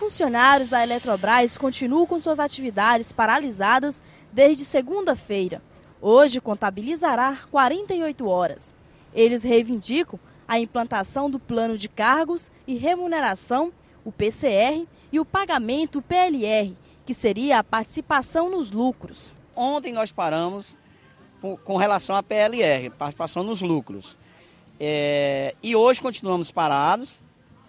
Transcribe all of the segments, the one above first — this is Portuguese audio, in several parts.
Funcionários da Eletrobras continuam com suas atividades paralisadas desde segunda-feira. Hoje contabilizará 48 horas. Eles reivindicam a implantação do plano de cargos e remuneração, o PCR, e o pagamento PLR, que seria a participação nos lucros. Ontem nós paramos com relação à PLR, participação nos lucros. É, e hoje continuamos parados,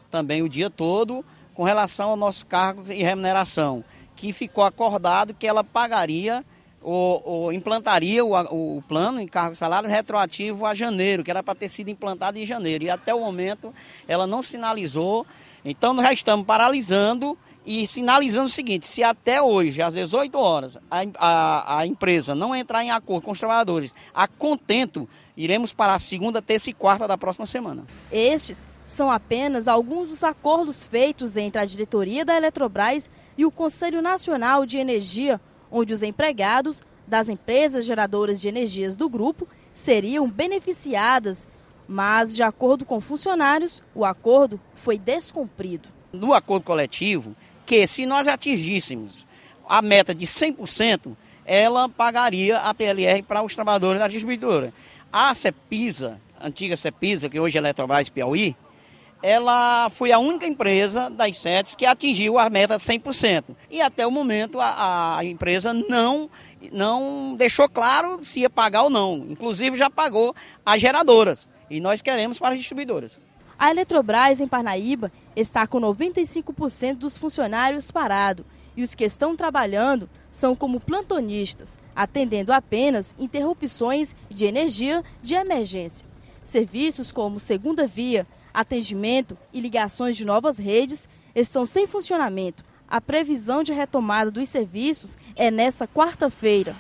também o dia todo, com relação ao nosso cargo e remuneração, que ficou acordado que ela pagaria ou, ou implantaria o, o, plano em cargo salário retroativo a janeiro, que era para ter sido implantado em janeiro. E até o momento ela não sinalizou. Então nós já estamos paralisando e sinalizando o seguinte: se até hoje, às 18 horas, a, a, a empresa não entrar em acordo com os trabalhadores a contento, iremos para a segunda, terça e quarta da próxima semana. Estes são apenas alguns dos acordos feitos entre a diretoria da Eletrobras e o Conselho Nacional de Energia, onde os empregados das empresas geradoras de energias do grupo seriam beneficiadas, mas, de acordo com funcionários, o acordo foi descumprido. No acordo coletivo, que se nós atingíssemos a meta de 100%, ela pagaria a PLR para os trabalhadores da distribuidora. A CEPISA, antiga CEPISA, que hoje é Eletrobras Piauí, ela foi a única empresa das sete que atingiu a meta 100%. E até o momento a, a, empresa não, não deixou claro se ia pagar ou não. Inclusive já pagou as geradoras. E nós queremos para as distribuidoras. A Eletrobras em Parnaíba está com 95% dos funcionários parados e os que estão trabalhando são como plantonistas, atendendo apenas interrupções de energia de emergência. Serviços como segunda via, atendimento e ligações de novas redes estão sem funcionamento. A previsão de retomada dos serviços é nessa quarta-feira.